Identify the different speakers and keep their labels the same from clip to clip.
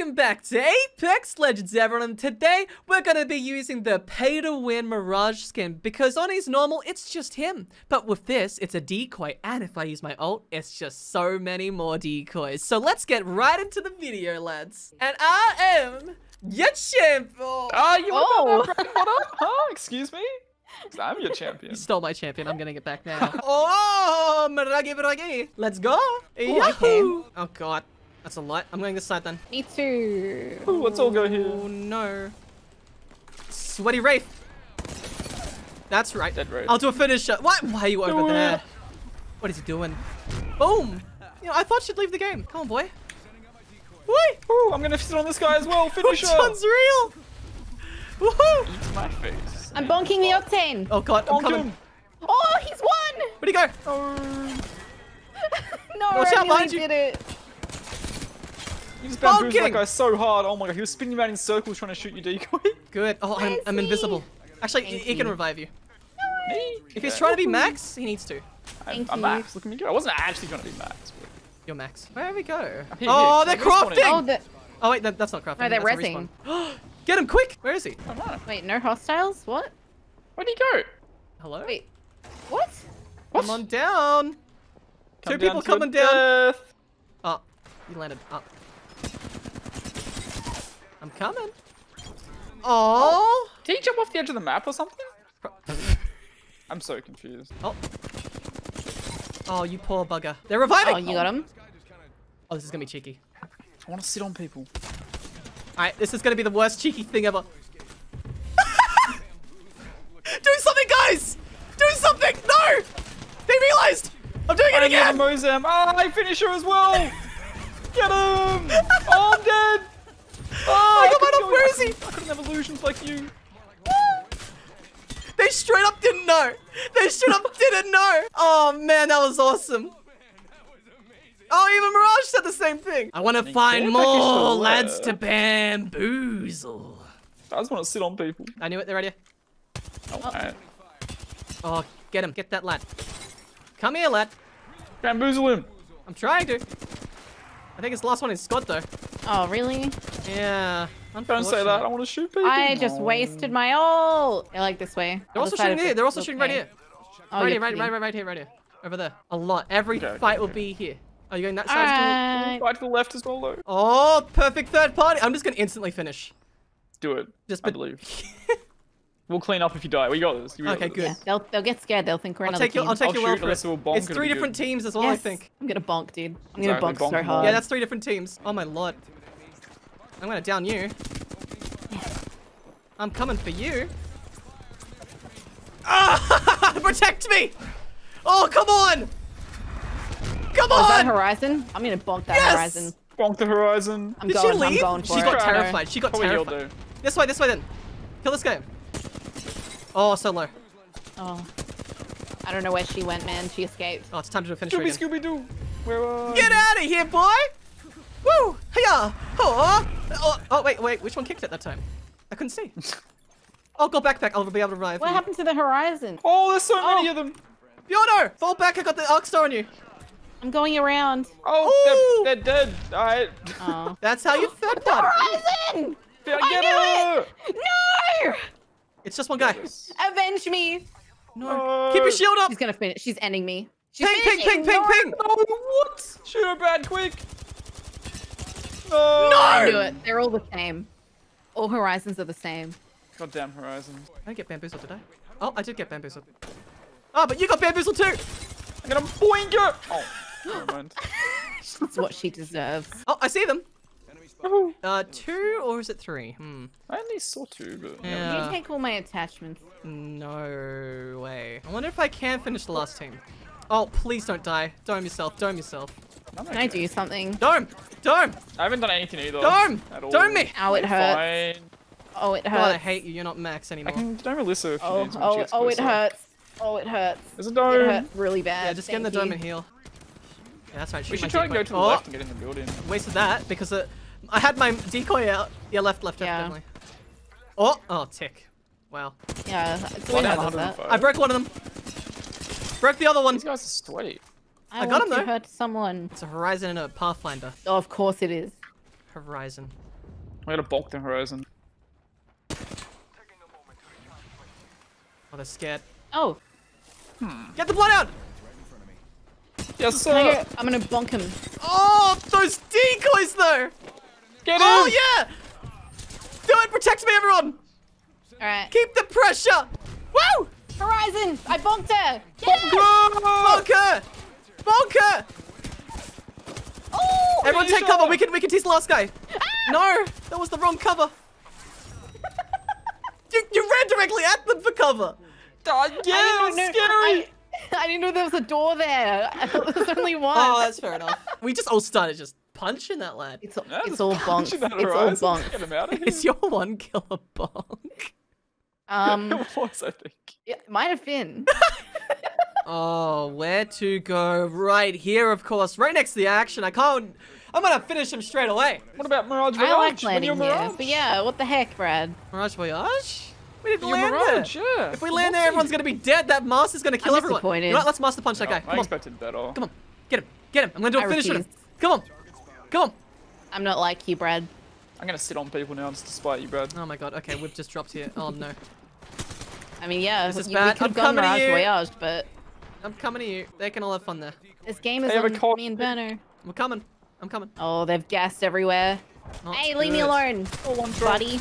Speaker 1: Welcome back to Apex Legends, everyone. And today, we're going to be using the pay-to-win Mirage skin because on his normal, it's just him. But with this, it's a decoy. And if I use my ult, it's just so many more decoys. So let's get right into the video, lads. And I am your champion.
Speaker 2: Ah, you
Speaker 3: Oh.
Speaker 2: oh. what up? Huh? Excuse me? 'Cause I'm your champion.
Speaker 1: You stole my champion. I'm getting it back now. oh, Miragi Miragi. Let's go. Yahoo. Oh, God. That's a lot. I'm going this side then.
Speaker 3: Me too.
Speaker 2: Ooh, let's all go here.
Speaker 1: Oh no. Sweaty Wraith. That's right.
Speaker 2: Dead Wraith.
Speaker 1: I'll do a finisher. Why, why are you over
Speaker 2: Do
Speaker 1: there?
Speaker 2: it.
Speaker 1: What is he doing? Boom. You know, I thought she'd leave the game. Come on, boy. Why?
Speaker 2: Ooh, I'm gonna sit on this guy as well.
Speaker 1: Which
Speaker 2: Finish her.
Speaker 1: one's real? Woohoo!
Speaker 2: Eat my face.
Speaker 3: I'm bonking the octane.
Speaker 1: Oh god, I'm
Speaker 2: Bonk
Speaker 1: coming.
Speaker 2: him.
Speaker 3: Oh, he's won!
Speaker 1: Where'd he go?
Speaker 2: Oh.
Speaker 3: No,
Speaker 1: Watch
Speaker 3: I
Speaker 1: out
Speaker 3: nearly
Speaker 1: behind you.
Speaker 3: did it.
Speaker 2: You just bamboozled
Speaker 1: Bonking.
Speaker 2: that guy so hard. Oh my god, he was spinning around in circles trying to shoot your decoy.
Speaker 1: Good. Oh, I'm, I'm invisible. Actually,
Speaker 3: Thank
Speaker 1: he can revive you.
Speaker 2: Me?
Speaker 1: If he's trying to be Max, he needs to.
Speaker 2: I'm, I'm. Max. Look at me go. I wasn't actually trying to be Max. But...
Speaker 1: You're Max. Where do we go?
Speaker 2: Here,
Speaker 1: oh,
Speaker 2: here.
Speaker 1: they're
Speaker 2: They're
Speaker 1: crafting!
Speaker 3: Oh, the...
Speaker 1: Oh wait, that, that's not crafting.
Speaker 3: No, they're
Speaker 1: that's a
Speaker 3: rezzing.
Speaker 1: Get him quick! Where is he?
Speaker 3: Wait, no hostiles? What?
Speaker 2: Where'd he go?
Speaker 1: Hello?
Speaker 3: Wait, what?
Speaker 2: What?
Speaker 1: Come on down!
Speaker 2: Come
Speaker 1: Two
Speaker 2: down
Speaker 1: people coming down.
Speaker 2: death.
Speaker 1: Oh, ah, he landed up. I'm coming. Oh!
Speaker 2: Did he jump off the edge of the map or something? I'm so confused.
Speaker 1: Oh. Oh, you poor bugger. They're reviving!
Speaker 3: Oh, you got him?
Speaker 1: Oh, this is gonna be cheeky.
Speaker 2: I want to sit on people.
Speaker 1: Alright, this is gonna be the worst cheeky thing ever. Do something, guys! Do something! No! They realized! I'm doing it
Speaker 2: I get a
Speaker 1: again!
Speaker 2: Mozam. Ah, I finish her as well. Get him! Oh, I'm dead. Oh, oh,
Speaker 1: I got
Speaker 2: couldn't
Speaker 1: mine off.
Speaker 2: go-
Speaker 1: Where
Speaker 2: I
Speaker 1: is he?
Speaker 2: I couldn't have illusions like you.
Speaker 1: They straight up didn't know! They straight up didn't know! Oh man, that was awesome! Oh, even Mirage said the same thing! I want to find more lads to bamboozle.
Speaker 2: I just want to sit on people.
Speaker 1: I knew it, they're ready.
Speaker 2: Oh, alright.
Speaker 1: Oh, get him, get that lad. Come here, lad.
Speaker 2: Bamboozle him.
Speaker 1: I'm trying to. I think his last one is Scott, though.
Speaker 3: Oh, really?
Speaker 1: Yeah.
Speaker 2: Don't say that. I want to shoot people.
Speaker 3: I just
Speaker 2: No.
Speaker 3: wasted my ult. I like this way.
Speaker 1: They're also shooting here. They're also shooting right here.
Speaker 3: Oh,
Speaker 1: right here, right,
Speaker 3: kidding.
Speaker 1: right, right, right here, right here. Over there. A lot. Every
Speaker 2: Okay, okay,
Speaker 1: fight will
Speaker 2: okay.
Speaker 1: be here. Are you going that side? Stuart?
Speaker 3: Alright.
Speaker 2: Right to the left as well, though.
Speaker 1: Oh, perfect third party. I'm just going to instantly finish.
Speaker 2: Do it.
Speaker 1: Just
Speaker 2: I
Speaker 1: but-
Speaker 2: believe. We'll clean up if you die. We got this. You got
Speaker 1: Okay,
Speaker 2: this.
Speaker 1: good.
Speaker 3: Yeah, they'll, they'll get scared. They'll think we're
Speaker 1: I'll
Speaker 3: another
Speaker 1: take your,
Speaker 3: team.
Speaker 1: I'll take
Speaker 2: I'll
Speaker 1: your word
Speaker 2: shoot,
Speaker 1: for
Speaker 2: unless
Speaker 1: it.
Speaker 2: we'll bonk,
Speaker 1: It's
Speaker 2: it'll
Speaker 1: three different
Speaker 2: good.
Speaker 1: teams as well, I think.
Speaker 3: I'm gonna bonk, dude. I'm gonna
Speaker 2: Exactly,
Speaker 3: bonk so hard.
Speaker 1: Yeah, that's three different teams. Oh my lord. I'm gonna down you. I'm coming for you. Ah! Protect me! Oh, come on! Come
Speaker 3: on! is that! Horizon? I'm gonna bonk that
Speaker 1: Yes!
Speaker 3: Horizon.
Speaker 2: Bonk the horizon.
Speaker 3: I'm
Speaker 1: Did
Speaker 3: going.
Speaker 1: she
Speaker 3: I'm
Speaker 1: leave?
Speaker 3: going for
Speaker 1: She
Speaker 3: it.
Speaker 1: got terrified. She got
Speaker 2: Probably
Speaker 1: terrified. This way, this way then. Kill this guy. Oh, so low.
Speaker 3: Oh. I don't know where she went, man. She escaped.
Speaker 1: Oh, it's time to do a finisher
Speaker 2: Scooby, Scooby Doo. Where are
Speaker 1: Get out of here, boy! Woo! Hiya! Oh, oh, oh, wait, wait. Which one kicked it that time? I couldn't see. Oh, go backpack. I'll be able to arrive.
Speaker 3: What
Speaker 1: you.
Speaker 3: happened to the Horizon?
Speaker 2: Oh, there's so many
Speaker 3: Oh.
Speaker 2: of them.
Speaker 1: Bjorno! Fall back. I got the arc star on you.
Speaker 3: I'm going around.
Speaker 2: Oh, they're, they're dead. Alright.
Speaker 3: Oh.
Speaker 1: That's how you third party.
Speaker 3: Horizon!
Speaker 2: Get
Speaker 3: I
Speaker 2: her!
Speaker 3: knew it! No!
Speaker 1: It's just one guy.
Speaker 3: Avenge me!
Speaker 1: No. Keep your shield up.
Speaker 3: She's gonna finish. She's ending me. She's
Speaker 1: Ping, ping, ping, ping,
Speaker 3: No!
Speaker 1: ping.
Speaker 2: Oh, what? Shoot her bad quick. No.
Speaker 3: I
Speaker 1: No!
Speaker 3: knew it. They're all the same. All Horizons are the same.
Speaker 2: Goddamn horizon.
Speaker 1: I didn't get bamboozled, did I? Oh, I did get bamboozled. Oh, but you got bamboozled too.
Speaker 2: I'm gonna boink her. Oh, never mind.
Speaker 3: That's what she deserves.
Speaker 1: Oh, I see them.
Speaker 2: Oh,
Speaker 1: Uh, two or is it three? Hmm.
Speaker 2: I only saw two, but
Speaker 1: Yeah.
Speaker 2: never
Speaker 3: Can you take all my attachments?
Speaker 1: No way. I wonder if I can finish the last team. Oh, please don't die. Dome yourself. Dome yourself.
Speaker 2: I'm
Speaker 3: Can I do something?
Speaker 1: Dome! Dome!
Speaker 2: I haven't done anything either.
Speaker 1: Dome!
Speaker 2: At all.
Speaker 1: Dome me!
Speaker 3: Ow, it hurts.
Speaker 2: Fine.
Speaker 3: Oh, it hurts.
Speaker 1: God, I hate you. You're not Max
Speaker 2: I
Speaker 1: anymore.
Speaker 2: can dome Alyssa if she
Speaker 3: Oh,
Speaker 2: needs when
Speaker 3: oh, oh, it hurts. Oh, it hurts.
Speaker 2: There's a
Speaker 3: It
Speaker 2: dome.
Speaker 3: hurt really bad.
Speaker 1: Yeah, just get in the dome
Speaker 3: you.
Speaker 1: and heal. Yeah, that's right.
Speaker 2: We should try and go to the
Speaker 1: oh,
Speaker 2: left and get in the building.
Speaker 1: Wasted that because uh, I had my decoy out. Yeah, left, left, left,
Speaker 3: Yeah.
Speaker 1: definitely. Oh, oh, tick. Wow.
Speaker 3: Yeah, it's
Speaker 2: One
Speaker 3: always
Speaker 2: out
Speaker 3: does
Speaker 2: of
Speaker 3: that.
Speaker 1: I broke one of them. Broke the other one.
Speaker 2: These guys are sweaty.
Speaker 3: I,
Speaker 1: I got him,
Speaker 3: to
Speaker 1: though.
Speaker 3: hurt someone.
Speaker 1: It's a Horizon and a Pathfinder.
Speaker 3: Oh, of course it is.
Speaker 1: Horizon.
Speaker 2: I gotta bonk the horizon.
Speaker 1: Oh, they're scared.
Speaker 3: Oh, hmm.
Speaker 1: Get the blood out!
Speaker 2: Yes, sir.
Speaker 3: go- I'm gonna bonk him.
Speaker 1: Oh, those decoys though!
Speaker 2: Get him.
Speaker 1: Oh yeah! Do it! Protect me, everyone!
Speaker 3: All right.
Speaker 1: Keep the pressure! Woo!
Speaker 3: Horizon! I bonked her! Yeah!
Speaker 2: Go!
Speaker 1: Bunker! Bunker!
Speaker 3: Oh!
Speaker 1: Everyone take
Speaker 2: Finish
Speaker 1: cover.
Speaker 2: her.
Speaker 1: We can we can tease the last guy. No, that was the wrong cover. you you ran directly at them for cover.
Speaker 2: Ah, yeah,
Speaker 3: I
Speaker 2: it
Speaker 3: didn't
Speaker 2: was
Speaker 3: know-
Speaker 2: scary.
Speaker 3: I, I didn't know there was a door there. I thought there was only one.
Speaker 1: Oh, that's fair enough. We just all started just punching that lad.
Speaker 3: it's, all-
Speaker 2: Yeah,
Speaker 3: it's
Speaker 2: just
Speaker 3: all
Speaker 2: punching
Speaker 3: bonks.
Speaker 2: that
Speaker 3: It's all
Speaker 2: horizon.
Speaker 3: bonks.
Speaker 2: Get him out of here.
Speaker 1: Is your one killer bonk?
Speaker 3: Um,
Speaker 2: it was, I think.
Speaker 3: it might have been.
Speaker 1: Oh, where to go? Right here, of course, right next to the action. I can't. I'm gonna finish him straight away.
Speaker 2: What about Mirage Voyage?
Speaker 3: I like
Speaker 2: Mirage? When
Speaker 3: landing
Speaker 2: you're
Speaker 3: here, but yeah, what the heck, Brad?
Speaker 1: Mirage Voyage? We didn't
Speaker 2: You're
Speaker 1: land
Speaker 2: Mirage,
Speaker 1: there.
Speaker 2: yeah.
Speaker 1: If we land there, everyone's gonna be dead. That master's gonna kill
Speaker 3: I'm
Speaker 1: everyone.
Speaker 3: disappointed.
Speaker 1: You know what? Let's master punch that
Speaker 2: No,
Speaker 1: guy.
Speaker 2: I
Speaker 1: Come on,
Speaker 2: expected better.
Speaker 1: come on, get him, get him. I'm gonna do a
Speaker 3: I
Speaker 1: finish with him. Come on, come on.
Speaker 3: I'm not like you, Brad.
Speaker 2: I'm gonna sit on people now just to spite you, Brad.
Speaker 1: Oh my god. Okay, we've just dropped here. Oh no.
Speaker 3: I mean, yeah,
Speaker 1: This is
Speaker 3: you,
Speaker 1: bad.
Speaker 3: we could
Speaker 1: I'm
Speaker 3: have gone
Speaker 1: coming to
Speaker 3: Mirage
Speaker 1: you.
Speaker 3: Voyage, but
Speaker 1: I'm coming to you. They can all have fun there.
Speaker 3: this game is
Speaker 2: Hey, have a
Speaker 3: on me and Burner.
Speaker 1: We're coming. I'm coming.
Speaker 3: Oh, they've gassed everywhere.
Speaker 1: Not
Speaker 3: hey, leave me
Speaker 1: good.
Speaker 3: alone,
Speaker 2: Oh, one drop.
Speaker 3: buddy.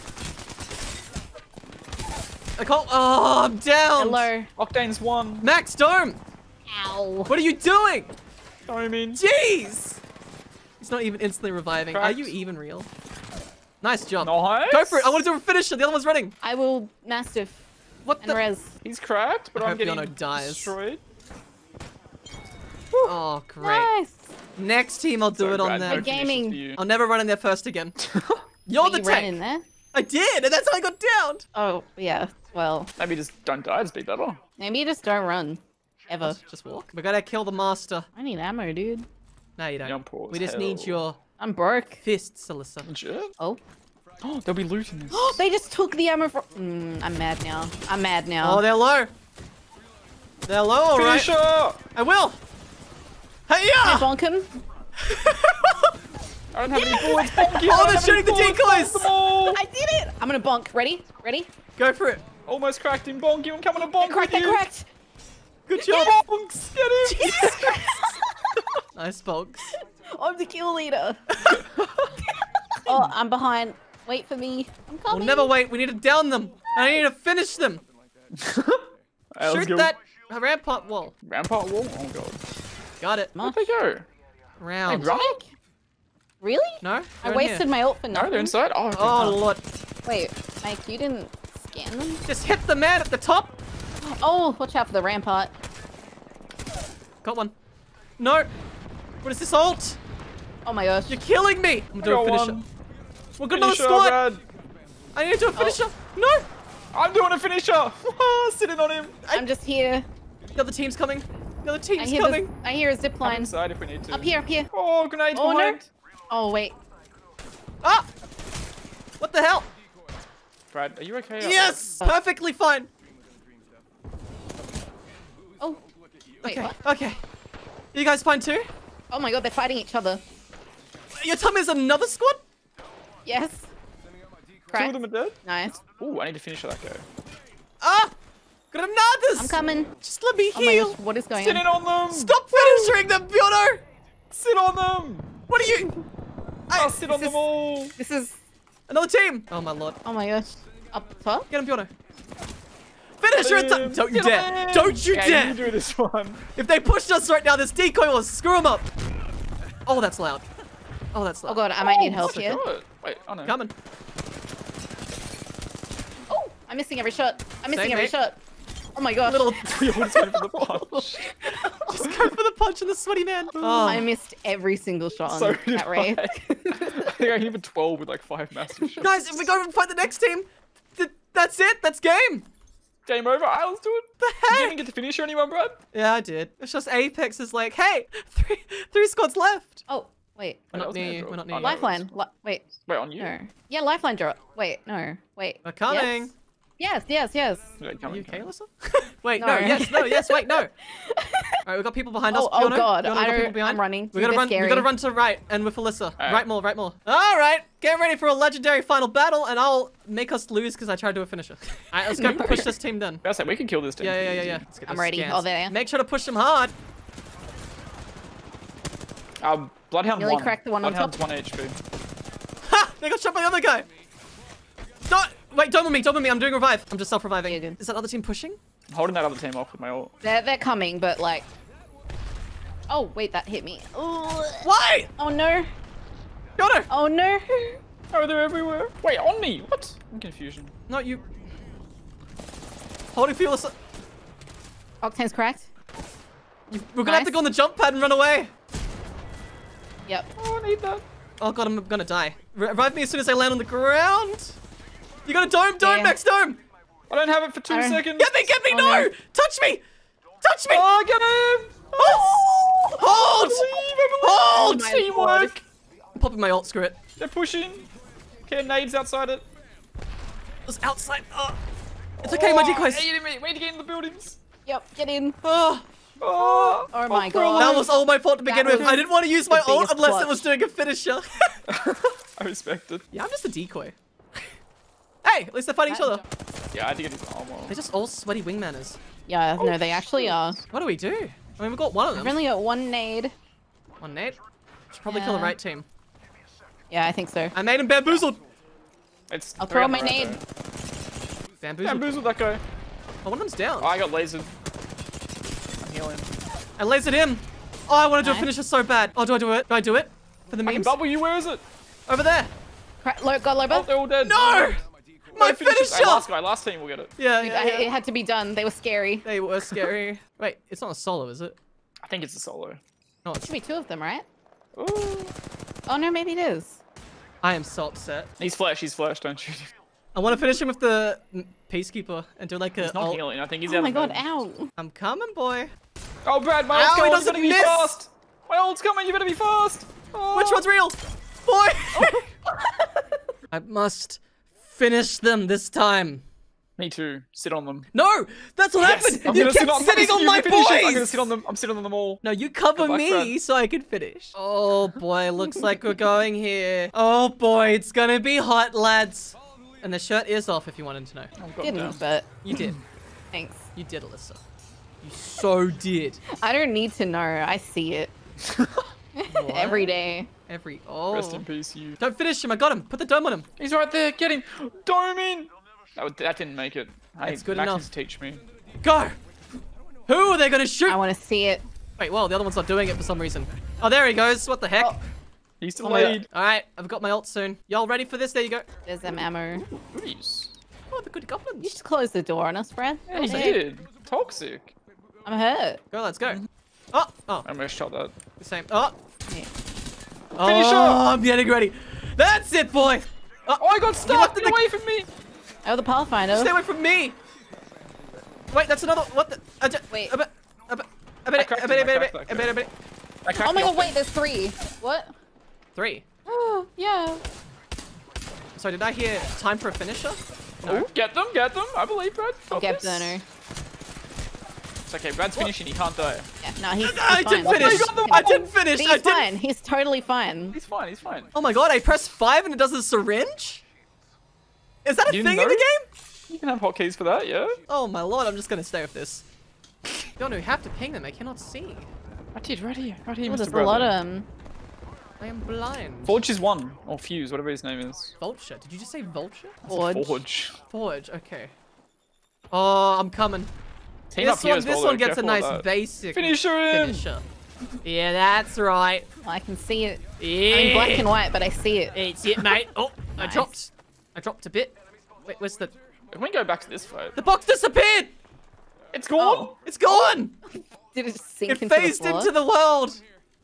Speaker 1: I can't. Oh, I'm down.
Speaker 3: Hello.
Speaker 2: Octane's one.
Speaker 1: Max Dome.
Speaker 3: Ow.
Speaker 1: What are you doing?
Speaker 2: I mean,
Speaker 1: Jeez. He's not even instantly reviving. Are you even real? Nice jump.
Speaker 2: nice.
Speaker 1: Go for it. I want to do a finisher. The other one's running.
Speaker 3: I will Mastiff
Speaker 1: What
Speaker 3: and
Speaker 1: the?
Speaker 3: Rez.
Speaker 2: He's cracked, but
Speaker 1: I
Speaker 2: I'm getting
Speaker 1: Yano dies.
Speaker 2: destroyed.
Speaker 1: Oh, great.
Speaker 3: Nice.
Speaker 1: Next team, I'll do
Speaker 2: So
Speaker 1: it on
Speaker 2: Brad,
Speaker 1: them.
Speaker 3: gaming.
Speaker 2: finishes for you.
Speaker 1: I'll never run in there first again. You're
Speaker 3: But
Speaker 1: the
Speaker 3: you ran
Speaker 1: tank.
Speaker 3: in there.
Speaker 1: I did, and that's how I got downed.
Speaker 3: Oh, yeah. Well,
Speaker 2: Maybe just don't die, just be better.
Speaker 3: maybe just don't run. Ever.
Speaker 1: Just walk. We gotta kill the master.
Speaker 3: I need ammo, dude.
Speaker 1: No, you
Speaker 2: Yeah, I'm
Speaker 1: don't.
Speaker 2: poor
Speaker 1: We just need your
Speaker 3: I'm broke.
Speaker 1: fists, Alyssa.
Speaker 2: Legit?
Speaker 3: Oh.
Speaker 2: Oh, they'll be looting this.
Speaker 3: Oh, they just took the ammo from. Mm, I'm mad now. I'm mad now.
Speaker 1: Oh, they're low. They're low, alright.
Speaker 2: Finisher!
Speaker 1: I will. Hey,
Speaker 3: Can I
Speaker 1: yeah!
Speaker 3: bonk him?
Speaker 2: I don't have any bullets. Bonk you, I
Speaker 1: Oh,
Speaker 2: don't
Speaker 1: they're
Speaker 2: have
Speaker 1: shooting
Speaker 2: any
Speaker 1: the decoys!
Speaker 2: bonk them.
Speaker 3: I did it! I'm gonna bonk. Ready? Ready?
Speaker 1: Go for it.
Speaker 2: Almost cracked him. Bonk you. I'm coming to bonk
Speaker 3: Correct,
Speaker 2: with you.
Speaker 3: correct.
Speaker 1: Good job.
Speaker 2: Bonks. Get him.
Speaker 1: Nice box.
Speaker 3: I'm the kill leader. oh, I'm behind. Wait for me. I'm coming.
Speaker 1: We'll
Speaker 3: coming.
Speaker 1: never wait. We need to down them. I need to finish them.
Speaker 2: Alright, let's
Speaker 1: Shoot that rampart wall.
Speaker 2: Rampart wall? Oh god.
Speaker 1: Got it.
Speaker 3: Much.
Speaker 2: Where'd they go?
Speaker 1: Round.
Speaker 2: Hey, run?
Speaker 3: Really?
Speaker 1: No?
Speaker 3: I wasted
Speaker 1: here.
Speaker 3: my ult for
Speaker 2: No,
Speaker 3: nothing.
Speaker 2: they're inside. Oh, okay.
Speaker 1: Oh, lord.
Speaker 3: Wait, Mike, you didn't scan them?
Speaker 1: Just hit the man at the top.
Speaker 3: Oh, watch out for the rampart.
Speaker 1: Got one. No. What is this ult?
Speaker 3: Oh my gosh.
Speaker 1: You're killing me. I'm
Speaker 2: I
Speaker 1: doing a
Speaker 2: got
Speaker 1: finisher.
Speaker 2: one.
Speaker 1: We're got another
Speaker 2: Finisher,
Speaker 1: squad.
Speaker 2: Brad.
Speaker 1: I need to do a finisher. No.
Speaker 2: I'm doing a finisher. Sitting on him.
Speaker 3: I'm just here.
Speaker 1: The other team's coming. The other team's
Speaker 3: hear,
Speaker 1: coming.
Speaker 3: the, I hear a zip
Speaker 2: Come
Speaker 3: line.
Speaker 2: inside if we need to.
Speaker 3: Up here, up here.
Speaker 2: Oh, grenades
Speaker 3: Oh, no.
Speaker 2: behind.
Speaker 3: Oh, wait.
Speaker 1: Ah! What the hell?
Speaker 2: Brad, are you okay? up there?
Speaker 1: Yes! Perfectly fine.
Speaker 3: Oh. Wait,
Speaker 1: Okay,
Speaker 3: what?
Speaker 1: okay. You guys fine too?
Speaker 3: Oh my god, they're fighting each other.
Speaker 1: You're telling me there's another squad?
Speaker 3: Yes.
Speaker 2: Two of them are dead.
Speaker 3: Nice.
Speaker 2: Ooh, I need to finish that guy.
Speaker 1: Ah! Granadas!
Speaker 3: I'm coming.
Speaker 1: Just let me
Speaker 3: Oh my
Speaker 1: heal.
Speaker 3: gosh, what is going
Speaker 2: Sitting
Speaker 3: on?
Speaker 2: on them.
Speaker 1: Stop finishing them, Bjorno!
Speaker 2: Sit on them.
Speaker 1: What are you? I,
Speaker 2: I'll sit on
Speaker 3: this
Speaker 2: them all.
Speaker 3: This is.
Speaker 1: Another team! Oh my lord.
Speaker 3: Oh my gosh. Up top?
Speaker 1: Get him, Bjorno. Finish her at
Speaker 2: Him.
Speaker 1: Don't you dare! Don't you
Speaker 2: yeah,
Speaker 1: dare!
Speaker 2: You do this one.
Speaker 1: If they pushed us right now, this decoy will screw them up. Oh, that's loud. Oh, that's loud.
Speaker 3: Oh god, I might need
Speaker 2: Oh,
Speaker 3: help here.
Speaker 2: good. Wait, oh no.
Speaker 1: Coming.
Speaker 3: Oh, I'm missing every shot. I'm missing
Speaker 1: Same,
Speaker 3: every
Speaker 1: mate.
Speaker 3: shot. Oh my gosh.
Speaker 1: Little.
Speaker 2: We all just went for the punch.
Speaker 1: Just go for the punch and the sweaty man. Oh, oh.
Speaker 3: I missed every single shot on
Speaker 2: so did
Speaker 3: that
Speaker 2: I.
Speaker 3: raid.
Speaker 2: I think I hit even 12 with like five massive shots.
Speaker 1: guys, if we go and fight the next team, th that's it. That's game.
Speaker 2: Game over. Alright, let's do it.
Speaker 1: The
Speaker 2: Did you
Speaker 1: heck?
Speaker 2: even get to finish anyone, Brad?
Speaker 1: Yeah, I did. It's just Apex is like, hey, three three squads left.
Speaker 3: oh, wait.
Speaker 1: We're
Speaker 2: that
Speaker 1: not near you. We're not
Speaker 2: Oh,
Speaker 1: near you.
Speaker 3: Lifeline. Li wait.
Speaker 2: Wait, on you?
Speaker 3: No. Yeah, lifeline drop. Wait, no. Wait.
Speaker 1: We're coming.
Speaker 3: Yes? Yes, yes, yes.
Speaker 2: Wait,
Speaker 1: Are you
Speaker 2: on,
Speaker 1: okay,
Speaker 2: come.
Speaker 1: Alyssa? wait, no.
Speaker 3: No.
Speaker 1: yes, no, yes, wait, no. All right, we've got people behind us.
Speaker 3: Oh, oh God,
Speaker 1: Fiona,
Speaker 3: I
Speaker 1: got people
Speaker 3: don't-
Speaker 1: behind.
Speaker 3: I'm running.
Speaker 1: We gotta
Speaker 3: They're
Speaker 1: run. We
Speaker 3: scary.
Speaker 1: gotta run to right and with Alyssa.
Speaker 2: Alright.
Speaker 1: Right more, right more. All right, get ready for a legendary final battle, and I'll make us lose because I tried to do a finisher. All right, let's go
Speaker 3: No.
Speaker 1: push this team then.
Speaker 2: I said we can kill this team.
Speaker 1: Yeah, yeah, yeah, yeah. Let's get
Speaker 3: I'm
Speaker 1: those
Speaker 3: ready.
Speaker 1: scans.
Speaker 3: Oh, there.
Speaker 1: Make sure to push them hard.
Speaker 2: Uh, Bloodhound
Speaker 3: Nearly
Speaker 2: one.
Speaker 3: cracked the one on
Speaker 2: Bloodhound's
Speaker 3: top.
Speaker 2: one HP.
Speaker 1: Ha! They got shot by the other guy. Don't wait. Don't with me. Don't with me. I'm doing revive. I'm just self-reviving.
Speaker 3: Yeah.
Speaker 1: Is that other team pushing?
Speaker 2: I'm holding that other team off with my ult.
Speaker 3: They're they're coming, but like. Oh wait, that hit me. Ooh.
Speaker 1: Why?
Speaker 3: Oh no!
Speaker 1: Fiona!
Speaker 3: Oh no!
Speaker 2: Oh, they're everywhere. Wait, on me. What? I'm confusion.
Speaker 1: Not you. Holding people. aside-
Speaker 3: Octane's cracked.
Speaker 1: You- We're gonna have to go on the jump pad and run away.
Speaker 3: Yep.
Speaker 2: Oh, I need that.
Speaker 1: Oh god, I'm gonna die. Re- Revive me as soon as I land on the ground. You got a dome, dome,
Speaker 3: Yeah.
Speaker 1: Max dome.
Speaker 2: I don't have it for two seconds.
Speaker 1: Get me, get me,
Speaker 3: Oh,
Speaker 1: no!
Speaker 3: no.
Speaker 1: Touch me! Touch me!
Speaker 2: Oh, get him!
Speaker 1: Oh! oh! Hold! Hold!
Speaker 3: Oh my
Speaker 2: Teamwork.
Speaker 1: I'm popping my ult, screw it.
Speaker 2: They're pushing. Okay, nades outside it.
Speaker 1: It's outside. Oh. It's okay, my oh, decoys.
Speaker 2: Aiding me. Way to get in the buildings.
Speaker 3: Yep. Get in.
Speaker 1: Oh,
Speaker 2: oh,
Speaker 3: Oh, Oh
Speaker 2: my.
Speaker 3: God.
Speaker 1: that was all my fault to begin
Speaker 3: That
Speaker 1: with. I didn't want to use my
Speaker 3: the
Speaker 1: ult
Speaker 3: biggest
Speaker 1: unless it was doing a finisher.
Speaker 2: I respect it.
Speaker 1: yeah, I'm just a decoy. hey, at least they're fighting each other.
Speaker 2: Yeah, I had to get his armor.
Speaker 1: They're just all sweaty wingmanners.
Speaker 3: Yeah.
Speaker 2: Oh,
Speaker 3: no, they actually are.
Speaker 1: What do we do? I mean, we've got one of them.
Speaker 3: I've
Speaker 1: them.
Speaker 3: only got one nade.
Speaker 1: One nade. Should probably kill the right team.
Speaker 3: Yeah, I think so.
Speaker 1: I made him bamboozled.
Speaker 2: It's
Speaker 3: I'll throw
Speaker 2: on
Speaker 3: my
Speaker 2: right
Speaker 3: nade.
Speaker 2: there.
Speaker 1: Bamboozled.
Speaker 2: Bamboozled that guy.
Speaker 1: Oh, one of them's down.
Speaker 2: Oh, I got lasered. I'm healing.
Speaker 1: I lasered him. Oh, I want to do a finisher so bad. Oh, do I do it? Do I do it? For the
Speaker 2: I can
Speaker 1: memes?
Speaker 2: bubble you. Where is it?
Speaker 1: Over there.
Speaker 3: Cra- low, got
Speaker 2: Oh, they're all dead.
Speaker 1: No! My
Speaker 2: finishes-
Speaker 1: finisher!
Speaker 2: Hey, last guy. Last team will get it.
Speaker 1: Yeah,
Speaker 3: It-
Speaker 1: yeah, yeah.
Speaker 3: It had to be done. They were scary.
Speaker 1: They were scary. Wait, it's not a solo, is it?
Speaker 2: I think it's a solo.
Speaker 1: No, it's...
Speaker 3: Should be two of them, right?
Speaker 2: Ooh.
Speaker 3: Oh no, maybe it is.
Speaker 1: I am so upset.
Speaker 2: He's flash. He's flash. Don't shoot him.
Speaker 1: I want to finish him with the Peacekeeper and do like a...
Speaker 2: He's not
Speaker 1: ult.
Speaker 2: healing. I think he's
Speaker 3: Oh my god,
Speaker 2: bed.
Speaker 3: ow.
Speaker 1: I'm coming, boy.
Speaker 2: Oh, Brad, my
Speaker 1: Ow,
Speaker 2: ult's
Speaker 1: he
Speaker 2: coming. You
Speaker 1: doesn't
Speaker 2: better be fast. My ult's coming. You better be fast. Oh.
Speaker 1: Which one's real? Boy! Oh. I must finish them this time.
Speaker 2: Me too. Sit on them.
Speaker 1: No! That's what
Speaker 2: Yes,
Speaker 1: happened!
Speaker 2: I'm
Speaker 1: You kept
Speaker 2: sit on,
Speaker 1: sitting on my
Speaker 2: can finish it. I'm gonna
Speaker 1: boys!
Speaker 2: sit on them. I'm sitting on them all.
Speaker 1: No, you cover
Speaker 2: Good luck,
Speaker 1: me
Speaker 2: Brad.
Speaker 1: so I can finish. Oh boy, looks like we're going here. Oh boy, it's gonna be hot, lads. And the shirt is off if you wanted to know.
Speaker 2: I've
Speaker 3: Didn't,
Speaker 2: down.
Speaker 3: but
Speaker 1: You did.
Speaker 3: thanks.
Speaker 1: You did, Alyssa. You so did.
Speaker 3: I don't need to know. I see it every day.
Speaker 1: Every oh.
Speaker 2: Rest in oh. peace, you.
Speaker 1: Don't finish him. I got him. Put the dome on him.
Speaker 2: He's right there. Get him. Dome in. That, that didn't make it. Hey,
Speaker 1: That's good
Speaker 2: Max
Speaker 1: enough.
Speaker 2: teach me.
Speaker 1: Go. Who are they gonna shoot?
Speaker 3: I want to see it.
Speaker 1: Wait, well, the other one's not doing it for some reason. Oh, there he goes. What the heck?
Speaker 3: Oh.
Speaker 2: He's
Speaker 1: Oh my God.
Speaker 2: delayed.
Speaker 1: All right, I've got my ult soon. Y'all ready for this? There you go.
Speaker 3: There's some ammo.
Speaker 2: Please.
Speaker 1: Oh, the good goblins.
Speaker 3: You
Speaker 1: goblins.
Speaker 3: just closed the door on us, Brad.
Speaker 2: Yeah, he
Speaker 3: Hey,
Speaker 2: did. Toxic.
Speaker 3: I'm hurt.
Speaker 1: Go, let's go. Oh, oh,
Speaker 2: I'm gonna shot that.
Speaker 1: the same. Oh,
Speaker 3: Yeah.
Speaker 1: Oh,
Speaker 2: Finish her.
Speaker 1: I'm getting ready. That's it, boy.
Speaker 2: Uh, oh, I got
Speaker 1: left
Speaker 2: stuck. Get
Speaker 1: the-
Speaker 2: away from me.
Speaker 3: Oh, the Pathfinder.
Speaker 1: Stay away from me. Wait, that's another. What the? I just,
Speaker 3: Wait.
Speaker 1: A bit, a bit, a
Speaker 2: I
Speaker 1: bit,
Speaker 2: cracked
Speaker 1: a bit, a bit, a bit, a bit, a bit.
Speaker 3: Oh my god, wait, there's three. What?
Speaker 1: Three.
Speaker 3: Oh, yeah.
Speaker 1: So did I hear time for a finisher?
Speaker 2: Oh, get them, get them. I believe Brad. Got
Speaker 3: Get
Speaker 2: this.
Speaker 3: Burner.
Speaker 2: It's okay. Brad's finishing. He can't die.
Speaker 3: Yeah, no, he's, he's
Speaker 1: I
Speaker 3: fine.
Speaker 1: didn't finish.
Speaker 2: Oh got
Speaker 1: I didn't finish.
Speaker 3: He's
Speaker 1: I didn't.
Speaker 3: fine. He's totally fine.
Speaker 2: He's fine. He's fine.
Speaker 1: Oh my god! I pressed five and it does a syringe. Is that a
Speaker 2: You
Speaker 1: thing
Speaker 2: know?
Speaker 1: in the game?
Speaker 2: You can have hotkeys for that, yeah.
Speaker 1: Oh my lord! I'm just gonna stay with this. Don't know. You have to ping them. I cannot see.
Speaker 2: I did right here, right here,
Speaker 3: Oh,
Speaker 2: Mr.
Speaker 3: there's a
Speaker 2: Bradley.
Speaker 3: lot of them.
Speaker 1: I am blind.
Speaker 2: Forge is one, or Fuse, whatever his name is.
Speaker 1: Vulture. Did you just say vulture?
Speaker 3: Forge.
Speaker 2: Forge.
Speaker 1: Forge. Okay. Oh, I'm coming.
Speaker 2: Team
Speaker 1: this
Speaker 2: up here
Speaker 1: one,
Speaker 2: as
Speaker 1: this one gets a
Speaker 2: careful with
Speaker 1: nice basic
Speaker 2: Finisher him!
Speaker 1: finisher. Yeah, that's right.
Speaker 3: I can see it.
Speaker 1: Yeah.
Speaker 3: I mean, black and white, but I see it.
Speaker 1: It's it, mate. Oh, I dropped. I dropped a bit. Wait, where's the
Speaker 2: Can we go back to this fight?
Speaker 1: the box disappeared?
Speaker 2: It's gone!
Speaker 3: Oh.
Speaker 1: It's gone.
Speaker 3: Did it sink
Speaker 1: It
Speaker 3: into the
Speaker 1: phased
Speaker 3: floor?
Speaker 1: into the world.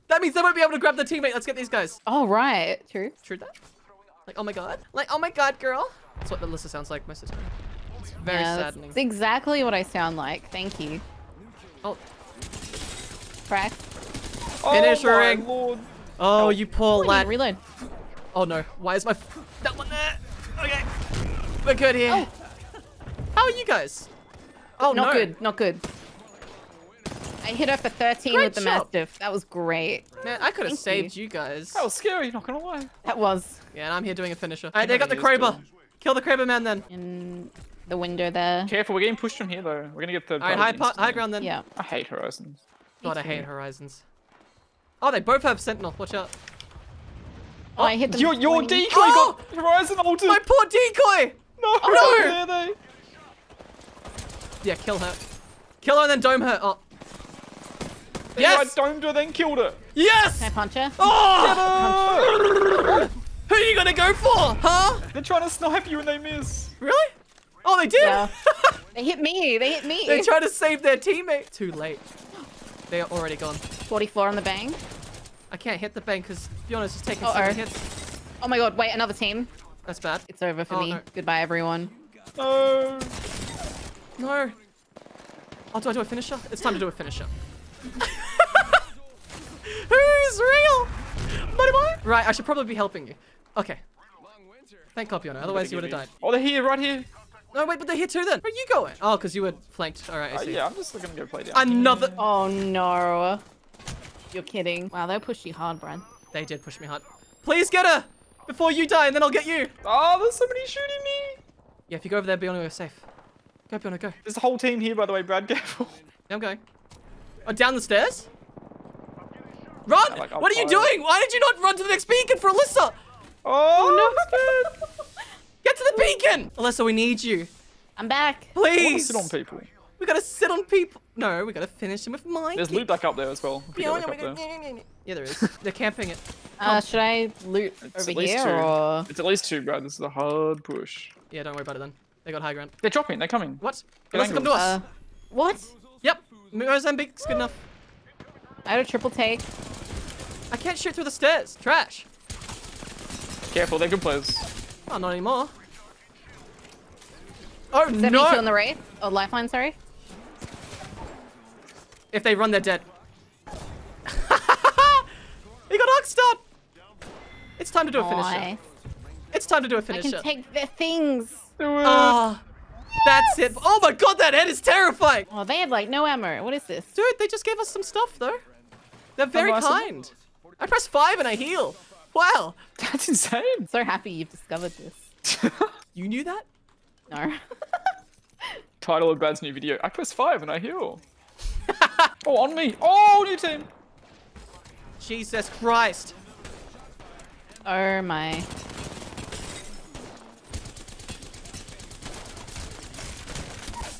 Speaker 1: That means they won't be able to grab the teammate. Let's get these guys.
Speaker 3: Oh, right. True.
Speaker 1: True that? Like, oh my god. Like, oh my god, girl. That's what Melissa sounds like most of the time. It's very
Speaker 3: yeah, that's-
Speaker 1: saddening.
Speaker 3: It's exactly what I sound like. Thank you.
Speaker 1: Oh,
Speaker 3: Crack.
Speaker 2: Oh
Speaker 1: Finish
Speaker 2: my
Speaker 1: ring.
Speaker 2: lord.
Speaker 1: Oh, oh, you poor
Speaker 3: Reload.
Speaker 1: lad.
Speaker 3: Reload.
Speaker 1: Oh no, why is my f- that one there? Okay, we're good here. Oh. How are you guys? Oh
Speaker 3: not
Speaker 1: no.
Speaker 3: good, not good. I hit her for 13
Speaker 1: Great
Speaker 3: with the
Speaker 1: job.
Speaker 3: Mastiff. That was great.
Speaker 1: Man, I could have saved you. guys.
Speaker 2: That was scary, not gonna lie.
Speaker 3: That was
Speaker 1: Yeah, and I'm here doing a finisher. Alright, they got the
Speaker 2: Yes,
Speaker 1: Kraber. Kill the Kraber man then.
Speaker 3: in the window there.
Speaker 2: Careful, we're getting pushed from here though. We're gonna get the.
Speaker 1: Alright, high, high ground then.
Speaker 3: Yeah.
Speaker 2: I hate Horizons.
Speaker 1: God, I hate. Horizons. Oh, they both have Sentinel. Watch out.
Speaker 3: Oh, I hit them.
Speaker 2: Your, your decoy
Speaker 1: Oh!
Speaker 2: got Horizon altered!
Speaker 1: My poor decoy!
Speaker 2: no!
Speaker 1: Oh, no!
Speaker 2: There they.
Speaker 1: Yeah, kill her. Kill her and then dome her. Oh.
Speaker 2: Yes!
Speaker 1: Yes!
Speaker 2: I domed her, then killed her.
Speaker 1: Yes!
Speaker 3: Can I punch her?
Speaker 1: Oh! Who are you gonna go for? Huh?
Speaker 2: They're trying to snipe you and they miss.
Speaker 1: Really? Oh, they did?
Speaker 3: Yeah. They hit me. They hit me.
Speaker 1: they tried to save their teammate. Too late. They are already gone.
Speaker 3: 44 on the bang.
Speaker 1: I can't hit the bank because Fiona's just taking
Speaker 3: Uh-oh.
Speaker 1: seven hits.
Speaker 3: Oh my god, wait, another team.
Speaker 1: That's bad.
Speaker 3: It's over for
Speaker 1: Oh,
Speaker 3: me.
Speaker 1: no.
Speaker 3: Goodbye, everyone.
Speaker 2: No!
Speaker 1: No. Oh, do I do a finisher? It's time to do a finisher. Who's real? Buddy boy? Right, I should probably be helping you. Okay. Thank God, Fiona. Otherwise, you would have died.
Speaker 2: Oh, they're here, right here.
Speaker 1: No, wait, but they're here too then. Where are you going? Oh, because you were flanked. All right, I
Speaker 2: Uh,
Speaker 1: see.
Speaker 2: yeah, I'm just looking to go play down.
Speaker 1: Another.
Speaker 3: Oh no. You're kidding. Wow, they pushed you hard, Brad.
Speaker 1: They did push me hard. Please get her before you die, and then I'll get you.
Speaker 2: Oh, there's somebody shooting me.
Speaker 1: Yeah, if you go over there, Fiona, you're safe. Go, Fiona, go.
Speaker 2: There's a whole team here, by the way, Brad. Careful.
Speaker 1: Yeah, I'm going. Oh, down the stairs? Run!
Speaker 2: like,
Speaker 1: what are you doing? Why did you not run to the next beacon for Alyssa?
Speaker 2: Oh, no!
Speaker 1: Get to the beacon! Alyssa, we need you.
Speaker 3: I'm back.
Speaker 2: I want to
Speaker 1: Please.
Speaker 2: sit on people.
Speaker 1: We gotta sit on people. No, we gotta finish him with mine.
Speaker 2: There's loot back up there as well. if we go
Speaker 1: Yeah,
Speaker 2: back up there.
Speaker 1: there is. They're camping it.
Speaker 3: Uh, should I loot
Speaker 2: It's
Speaker 3: over
Speaker 2: at least
Speaker 3: here
Speaker 2: two.
Speaker 3: or?
Speaker 2: It's at least two, Brad. This is a hard push.
Speaker 1: Yeah, don't worry about it then. They got high ground.
Speaker 2: They're dropping. They're coming.
Speaker 1: What?
Speaker 2: Good
Speaker 1: Alyssa, come to
Speaker 2: angles.
Speaker 1: us.
Speaker 3: Uh, what?
Speaker 1: Yep. Mozambique's good enough.
Speaker 3: I had a triple take.
Speaker 1: I can't shoot through the stairs. Trash.
Speaker 2: Careful, they're good players.
Speaker 1: Oh, not anymore. Oh,
Speaker 3: 72
Speaker 1: no!
Speaker 3: on the wraith. Oh, lifeline, sorry.
Speaker 1: If they run, they're dead. he got Oxstart! It's time to do a finisher.
Speaker 3: Nice.
Speaker 1: It's time to do a finisher.
Speaker 3: I can take their things.
Speaker 2: Do it.
Speaker 1: Ah, that's it. Oh my god, that head is terrifying!
Speaker 3: Oh, they had like no ammo. What is this?
Speaker 1: Dude, they just gave us some stuff though. They're very
Speaker 2: nice of them.
Speaker 1: kind. I press five and I heal. Wow.
Speaker 2: That's insane.
Speaker 3: I'm so happy you've discovered this.
Speaker 1: You knew that?
Speaker 3: No.
Speaker 2: Title of Brad's new video. I press five and I heal. oh, on me. Oh, new team.
Speaker 1: Jesus Christ.
Speaker 3: oh my.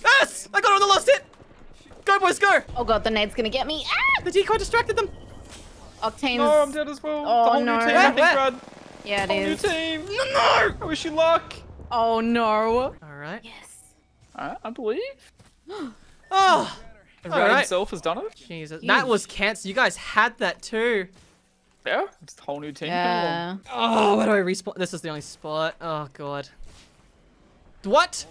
Speaker 1: Yes! I got it on the last hit! Go, boys, go!
Speaker 3: Oh god, the nade's gonna get me. Ah!
Speaker 1: The decoy distracted them.
Speaker 3: Octane's.
Speaker 2: No, I'm dead as well.
Speaker 3: Oh,
Speaker 2: the whole
Speaker 3: no.
Speaker 2: new team, I think, Brad.
Speaker 3: Yeah, it
Speaker 2: Whole new team.
Speaker 1: No, no!
Speaker 2: I wish you luck.
Speaker 3: Oh no.
Speaker 1: Alright.
Speaker 3: Yes.
Speaker 2: Alright, I believe.
Speaker 1: Oh!
Speaker 2: oh and Brad
Speaker 1: Alright.
Speaker 2: himself has done it.
Speaker 1: Jesus. That was cancer. You guys had that too.
Speaker 2: Yeah, it's a whole new team.
Speaker 3: Yeah.
Speaker 1: Oh, where do I respawn? This is the only spot. Oh, God. What?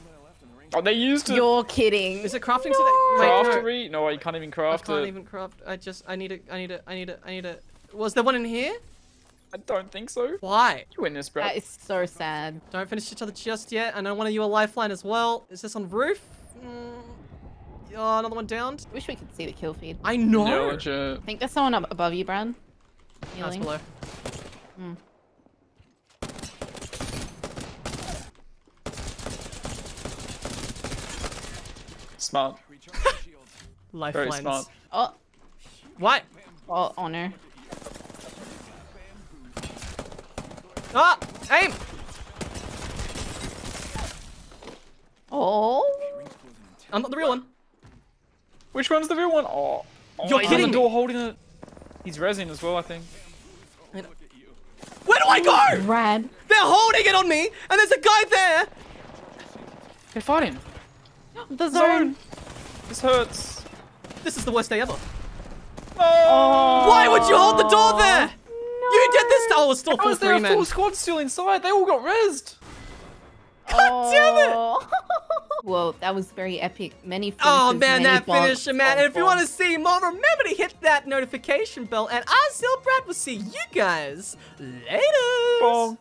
Speaker 2: Oh, they used it.
Speaker 3: You're kidding.
Speaker 1: Is it crafting so that- wait, no.
Speaker 2: Craftery? No, you can't even craft I
Speaker 1: can't
Speaker 2: it.
Speaker 1: even craft. I just, I need it, I need it, I need it, I need it. Was there one in here?
Speaker 2: I don't think so.
Speaker 1: Why?
Speaker 2: You win this, bro.
Speaker 3: That is so sad.
Speaker 1: Don't finish each other just yet. I know one of you a lifeline as well. Is this on roof? Mm. Oh, another one downed.
Speaker 3: Wish we could see the kill feed.
Speaker 1: I know.
Speaker 2: No, legit.
Speaker 3: I think there's someone up above you, Brad.
Speaker 1: That's
Speaker 3: Healing.
Speaker 1: below.
Speaker 2: Smart. Very
Speaker 1: Lifelines.
Speaker 2: smart.
Speaker 3: Oh,
Speaker 1: What?
Speaker 3: oh, honor.
Speaker 1: Ah! Aim!
Speaker 3: Oh.
Speaker 1: I'm not the real one.
Speaker 2: Which one's the real one? Oh, oh
Speaker 1: You're
Speaker 2: he's
Speaker 1: kidding
Speaker 2: the
Speaker 1: me.
Speaker 2: door holding it. He's resin as well, I think.
Speaker 1: Where do I go?
Speaker 3: Brad.
Speaker 1: They're holding it on me, and there's a guy there.
Speaker 2: They're fighting.
Speaker 3: The
Speaker 2: Zone.
Speaker 3: zone.
Speaker 2: This hurts.
Speaker 1: This is the worst day ever.
Speaker 2: Oh.
Speaker 1: Why would you hold the door there? You did this. Oh, it's still
Speaker 2: How
Speaker 1: full
Speaker 2: is there
Speaker 1: three
Speaker 2: a
Speaker 1: men.
Speaker 2: full squad still inside? They all got rezzed.
Speaker 1: God damn it!
Speaker 3: Oh. Whoa, that was very epic. Many finishes,
Speaker 1: Oh man,
Speaker 3: many
Speaker 1: that
Speaker 3: bonks.
Speaker 1: finisher, man.
Speaker 2: Oh,
Speaker 1: And if you
Speaker 2: oh.
Speaker 1: want to see more, remember to hit that notification bell. And I, Zylbrad, will see you guys later.
Speaker 2: Bong.